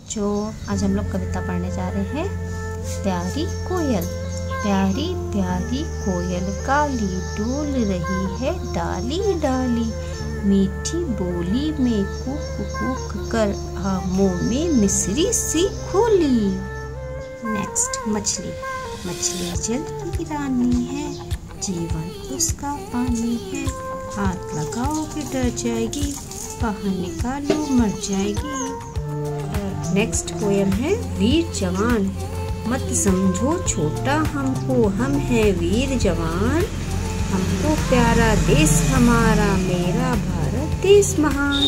बच्चों आज हम लोग कविता पढ़ने जा रहे हैं, प्यारी कोयल। प्यारी प्यारी कोयल काली डोल रही है डाली डाली। मीठी बोली में कुक कुक कर आमों में मिश्री सी खोली। नेक्स्ट मछली। मछली जल की रानी है, जीवन उसका पानी है। हाथ लगाओगे डर जाएगी बाहर निकालो मर जाएगी। नेक्स्ट पोयम है, वीर जवान। मत समझो छोटा हमको, हम हैं वीर जवान। हमको प्यारा देश हमारा, मेरा भारत देश महान।